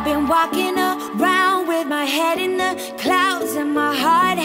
I've been walking around with my head in the clouds and my heart